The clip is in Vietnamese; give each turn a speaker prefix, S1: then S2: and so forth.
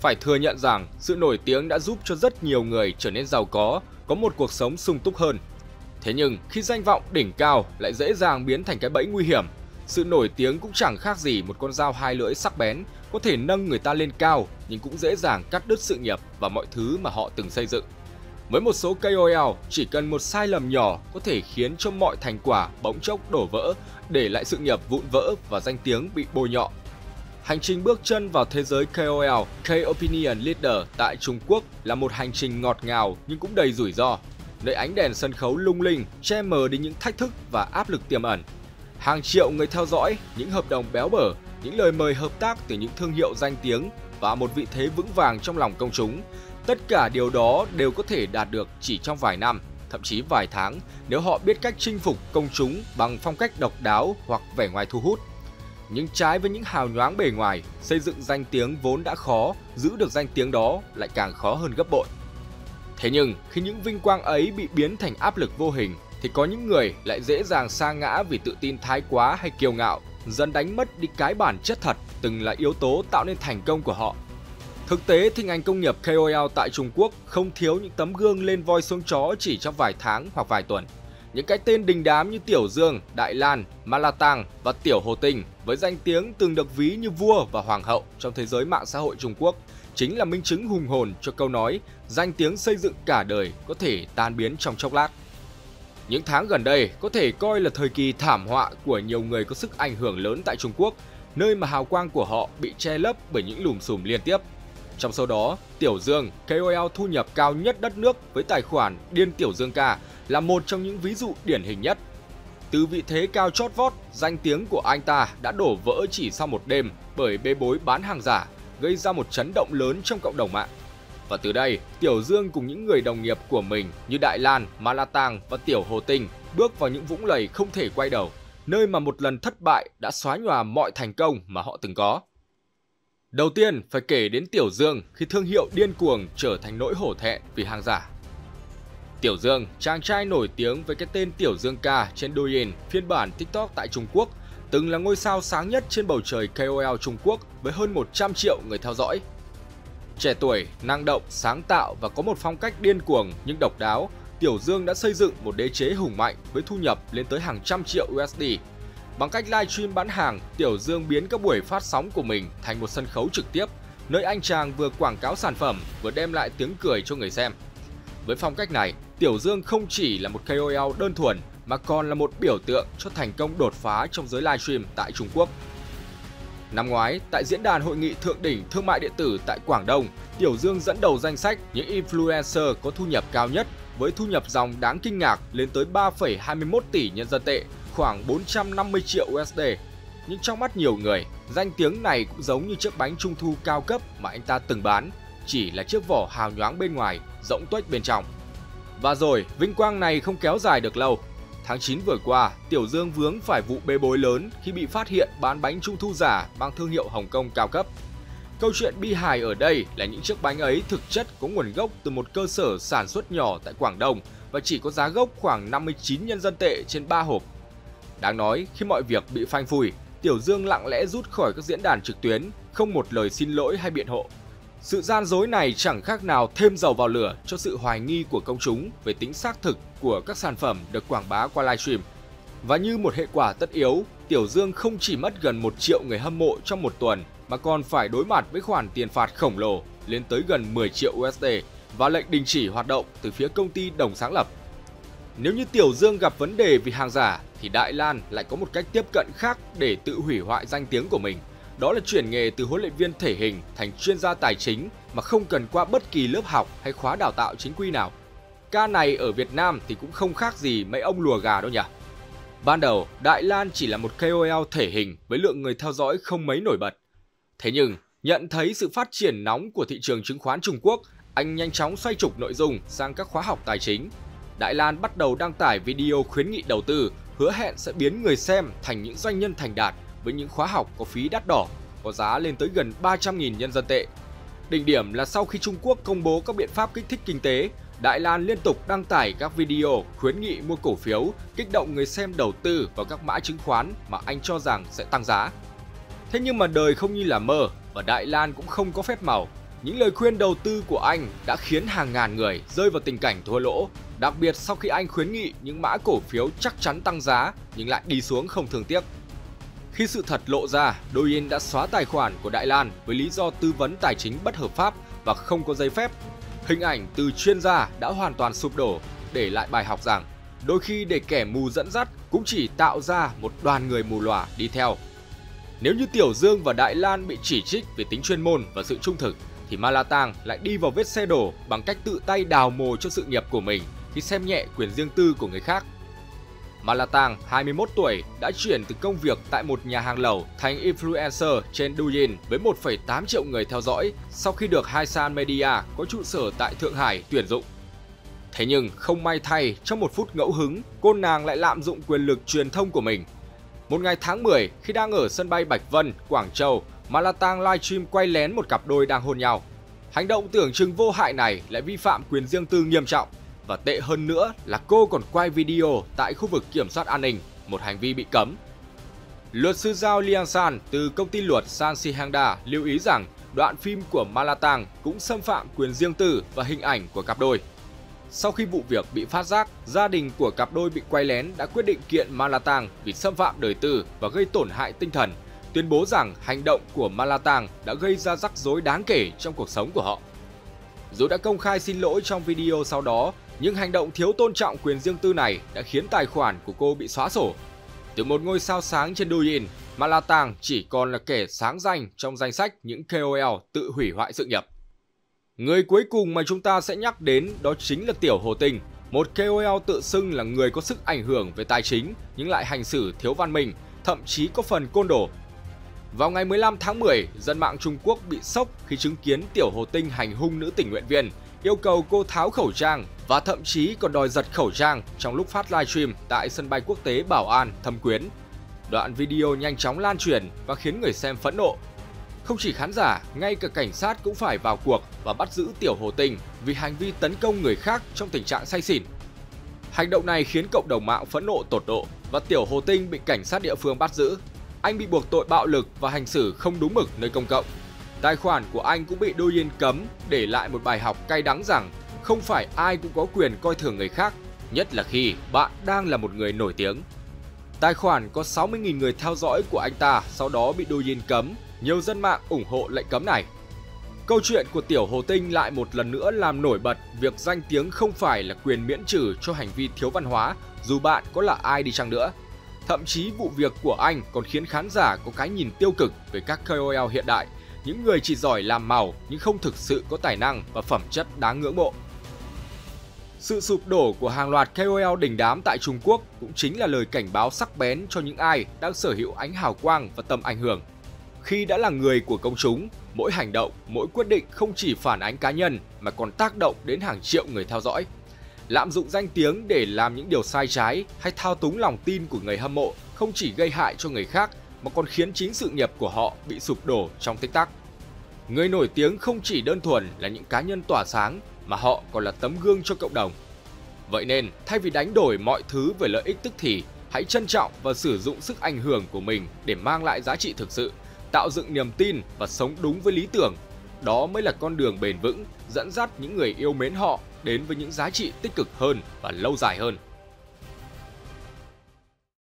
S1: Phải thừa nhận rằng sự nổi tiếng đã giúp cho rất nhiều người trở nên giàu có, có một cuộc sống sung túc hơn. Thế nhưng khi danh vọng đỉnh cao lại dễ dàng biến thành cái bẫy nguy hiểm, sự nổi tiếng cũng chẳng khác gì một con dao hai lưỡi sắc bén, có thể nâng người ta lên cao nhưng cũng dễ dàng cắt đứt sự nghiệp và mọi thứ mà họ từng xây dựng. Với một số KOL, chỉ cần một sai lầm nhỏ có thể khiến cho mọi thành quả bỗng chốc đổ vỡ, để lại sự nghiệp vụn vỡ và danh tiếng bị bôi nhọ. Hành trình bước chân vào thế giới KOL, K-Opinion Leader tại Trung Quốc là một hành trình ngọt ngào nhưng cũng đầy rủi ro, nơi ánh đèn sân khấu lung linh che mờ đi những thách thức và áp lực tiềm ẩn. Hàng triệu người theo dõi, những hợp đồng béo bở, những lời mời hợp tác từ những thương hiệu danh tiếng và một vị thế vững vàng trong lòng công chúng. Tất cả điều đó đều có thể đạt được chỉ trong vài năm, thậm chí vài tháng nếu họ biết cách chinh phục công chúng bằng phong cách độc đáo hoặc vẻ ngoài thu hút những trái với những hào nhoáng bề ngoài, xây dựng danh tiếng vốn đã khó, giữ được danh tiếng đó lại càng khó hơn gấp bội. Thế nhưng, khi những vinh quang ấy bị biến thành áp lực vô hình, thì có những người lại dễ dàng sa ngã vì tự tin thái quá hay kiêu ngạo, dần đánh mất đi cái bản chất thật từng là yếu tố tạo nên thành công của họ. Thực tế thì ngành công nghiệp KOL tại Trung Quốc không thiếu những tấm gương lên voi xuống chó chỉ trong vài tháng hoặc vài tuần. Những cái tên đình đám như Tiểu Dương, Đại Lan, Malatang và Tiểu Hồ Tình với danh tiếng từng được ví như vua và hoàng hậu trong thế giới mạng xã hội Trung Quốc chính là minh chứng hùng hồn cho câu nói danh tiếng xây dựng cả đời có thể tan biến trong chốc lát. Những tháng gần đây có thể coi là thời kỳ thảm họa của nhiều người có sức ảnh hưởng lớn tại Trung Quốc, nơi mà hào quang của họ bị che lấp bởi những lùm xùm liên tiếp. Trong số đó, Tiểu Dương, KOL thu nhập cao nhất đất nước với tài khoản Điên Tiểu Dương Ca là một trong những ví dụ điển hình nhất. Từ vị thế cao chót vót, danh tiếng của anh ta đã đổ vỡ chỉ sau một đêm bởi bê bối bán hàng giả, gây ra một chấn động lớn trong cộng đồng mạng. Và từ đây, Tiểu Dương cùng những người đồng nghiệp của mình như Đại Lan, Malatang và Tiểu Hồ Tinh bước vào những vũng lầy không thể quay đầu, nơi mà một lần thất bại đã xóa nhòa mọi thành công mà họ từng có. Đầu tiên phải kể đến Tiểu Dương khi thương hiệu điên cuồng trở thành nỗi hổ thẹn vì hàng giả. Tiểu Dương, chàng trai nổi tiếng với cái tên Tiểu Dương Ca trên Douyin, phiên bản TikTok tại Trung Quốc, từng là ngôi sao sáng nhất trên bầu trời KOL Trung Quốc với hơn 100 triệu người theo dõi. Trẻ tuổi, năng động, sáng tạo và có một phong cách điên cuồng nhưng độc đáo, Tiểu Dương đã xây dựng một đế chế hùng mạnh với thu nhập lên tới hàng trăm triệu USD. Bằng cách livestream bán hàng, Tiểu Dương biến các buổi phát sóng của mình thành một sân khấu trực tiếp, nơi anh chàng vừa quảng cáo sản phẩm vừa đem lại tiếng cười cho người xem. Với phong cách này, Tiểu Dương không chỉ là một KOL đơn thuần mà còn là một biểu tượng cho thành công đột phá trong giới livestream tại Trung Quốc. Năm ngoái, tại diễn đàn hội nghị thượng đỉnh thương mại điện tử tại Quảng Đông, Tiểu Dương dẫn đầu danh sách những influencer có thu nhập cao nhất với thu nhập dòng đáng kinh ngạc lên tới 3,21 tỷ nhân dân tệ, khoảng 450 triệu USD. Nhưng trong mắt nhiều người, danh tiếng này cũng giống như chiếc bánh trung thu cao cấp mà anh ta từng bán, chỉ là chiếc vỏ hào nhoáng bên ngoài, rỗng tuếch bên trong. Và rồi, vinh quang này không kéo dài được lâu. Tháng 9 vừa qua, Tiểu Dương vướng phải vụ bê bối lớn khi bị phát hiện bán bánh trung thu giả mang thương hiệu Hồng Kông cao cấp. Câu chuyện bi hài ở đây là những chiếc bánh ấy thực chất có nguồn gốc từ một cơ sở sản xuất nhỏ tại Quảng Đông và chỉ có giá gốc khoảng 59 nhân dân tệ trên 3 hộp. Đáng nói, khi mọi việc bị phanh phui, Tiểu Dương lặng lẽ rút khỏi các diễn đàn trực tuyến, không một lời xin lỗi hay biện hộ. Sự gian dối này chẳng khác nào thêm dầu vào lửa cho sự hoài nghi của công chúng về tính xác thực của các sản phẩm được quảng bá qua livestream. Và như một hệ quả tất yếu, Tiểu Dương không chỉ mất gần 1 triệu người hâm mộ trong một tuần mà còn phải đối mặt với khoản tiền phạt khổng lồ lên tới gần 10 triệu USD và lệnh đình chỉ hoạt động từ phía công ty đồng sáng lập. Nếu như Tiểu Dương gặp vấn đề vì hàng giả thì Đại Lan lại có một cách tiếp cận khác để tự hủy hoại danh tiếng của mình. Đó là chuyển nghề từ huấn luyện viên thể hình thành chuyên gia tài chính mà không cần qua bất kỳ lớp học hay khóa đào tạo chính quy nào. Ca này ở Việt Nam thì cũng không khác gì mấy ông lùa gà đâu nhỉ. Ban đầu, Đại Lan chỉ là một KOL thể hình với lượng người theo dõi không mấy nổi bật. Thế nhưng, nhận thấy sự phát triển nóng của thị trường chứng khoán Trung Quốc, anh nhanh chóng xoay trục nội dung sang các khóa học tài chính. Đại Lan bắt đầu đăng tải video khuyến nghị đầu tư, hứa hẹn sẽ biến người xem thành những doanh nhân thành đạt với những khóa học có phí đắt đỏ, có giá lên tới gần 300.000 nhân dân tệ. Đỉnh điểm là sau khi Trung Quốc công bố các biện pháp kích thích kinh tế, Đại Lan liên tục đăng tải các video khuyến nghị mua cổ phiếu, kích động người xem đầu tư vào các mã chứng khoán mà anh cho rằng sẽ tăng giá. Thế nhưng mà đời không như là mơ và Đại Lan cũng không có phép màu. những lời khuyên đầu tư của anh đã khiến hàng ngàn người rơi vào tình cảnh thua lỗ, đặc biệt sau khi anh khuyến nghị những mã cổ phiếu chắc chắn tăng giá nhưng lại đi xuống không thường tiếc. Khi sự thật lộ ra, Douyin đã xóa tài khoản của Đại Lan với lý do tư vấn tài chính bất hợp pháp và không có giấy phép. Hình ảnh từ chuyên gia đã hoàn toàn sụp đổ, để lại bài học rằng đôi khi để kẻ mù dẫn dắt cũng chỉ tạo ra một đoàn người mù lòa đi theo. Nếu như Tiểu Dương và Đại Lan bị chỉ trích về tính chuyên môn và sự trung thực, thì Malatang lại đi vào vết xe đổ bằng cách tự tay đào mồ cho sự nghiệp của mình khi xem nhẹ quyền riêng tư của người khác. Malatang, 21 tuổi, đã chuyển từ công việc tại một nhà hàng lẩu thành influencer trên Douyin với 1,8 triệu người theo dõi sau khi được Haisan Media có trụ sở tại Thượng Hải tuyển dụng. Thế nhưng không may thay, trong một phút ngẫu hứng, cô nàng lại lạm dụng quyền lực truyền thông của mình. Một ngày tháng 10, khi đang ở sân bay Bạch Vân, Quảng Châu, Malatang livestream quay lén một cặp đôi đang hôn nhau. Hành động tưởng chừng vô hại này lại vi phạm quyền riêng tư nghiêm trọng và tệ hơn nữa là cô còn quay video tại khu vực kiểm soát an ninh, một hành vi bị cấm. Luật sư Giao Liang San từ công ty luật San Sihangda lưu ý rằng đoạn phim của Malatang cũng xâm phạm quyền riêng tư và hình ảnh của cặp đôi. Sau khi vụ việc bị phát giác, gia đình của cặp đôi bị quay lén đã quyết định kiện Malatang vì xâm phạm đời tư và gây tổn hại tinh thần, tuyên bố rằng hành động của Malatang đã gây ra rắc rối đáng kể trong cuộc sống của họ. Dù đã công khai xin lỗi trong video sau đó, nhưng hành động thiếu tôn trọng quyền riêng tư này đã khiến tài khoản của cô bị xóa sổ. Từ một ngôi sao sáng trên Douyin, Malatang chỉ còn là kẻ sáng danh trong danh sách những KOL tự hủy hoại sự nghiệp. Người cuối cùng mà chúng ta sẽ nhắc đến đó chính là Tiểu Hồ Tinh, một KOL tự xưng là người có sức ảnh hưởng về tài chính nhưng lại hành xử thiếu văn minh, thậm chí có phần côn đồ. Vào ngày 15 tháng 10, dân mạng Trung Quốc bị sốc khi chứng kiến Tiểu Hồ Tinh hành hung nữ tình nguyện viên, yêu cầu cô tháo khẩu trang và thậm chí còn đòi giật khẩu trang trong lúc phát livestream tại sân bay quốc tế Bảo An, Thâm Quyến. Đoạn video nhanh chóng lan truyền và khiến người xem phẫn nộ không chỉ khán giả, ngay cả cảnh sát cũng phải vào cuộc và bắt giữ Tiểu Hồ Tình vì hành vi tấn công người khác trong tình trạng say xỉn. Hành động này khiến cộng đồng mạng phẫn nộ tột độ và Tiểu Hồ Tinh bị cảnh sát địa phương bắt giữ. Anh bị buộc tội bạo lực và hành xử không đúng mực nơi công cộng. Tài khoản của anh cũng bị Douyin cấm để lại một bài học cay đắng rằng không phải ai cũng có quyền coi thường người khác, nhất là khi bạn đang là một người nổi tiếng. Tài khoản có 60.000 người theo dõi của anh ta sau đó bị Douyin cấm nhiều dân mạng ủng hộ lệnh cấm này. Câu chuyện của Tiểu Hồ Tinh lại một lần nữa làm nổi bật việc danh tiếng không phải là quyền miễn trừ cho hành vi thiếu văn hóa dù bạn có là ai đi chăng nữa. Thậm chí vụ việc của anh còn khiến khán giả có cái nhìn tiêu cực về các KOL hiện đại, những người chỉ giỏi làm màu nhưng không thực sự có tài năng và phẩm chất đáng ngưỡng mộ. Sự sụp đổ của hàng loạt KOL đỉnh đám tại Trung Quốc cũng chính là lời cảnh báo sắc bén cho những ai đang sở hữu ánh hào quang và tầm ảnh hưởng khi đã là người của công chúng, mỗi hành động, mỗi quyết định không chỉ phản ánh cá nhân mà còn tác động đến hàng triệu người theo dõi. Lạm dụng danh tiếng để làm những điều sai trái hay thao túng lòng tin của người hâm mộ không chỉ gây hại cho người khác mà còn khiến chính sự nghiệp của họ bị sụp đổ trong tích tắc. Người nổi tiếng không chỉ đơn thuần là những cá nhân tỏa sáng mà họ còn là tấm gương cho cộng đồng. Vậy nên, thay vì đánh đổi mọi thứ về lợi ích tức thì, hãy trân trọng và sử dụng sức ảnh hưởng của mình để mang lại giá trị thực sự tạo dựng niềm tin và sống đúng với lý tưởng. Đó mới là con đường bền vững dẫn dắt những người yêu mến họ đến với những giá trị tích cực hơn và lâu dài hơn.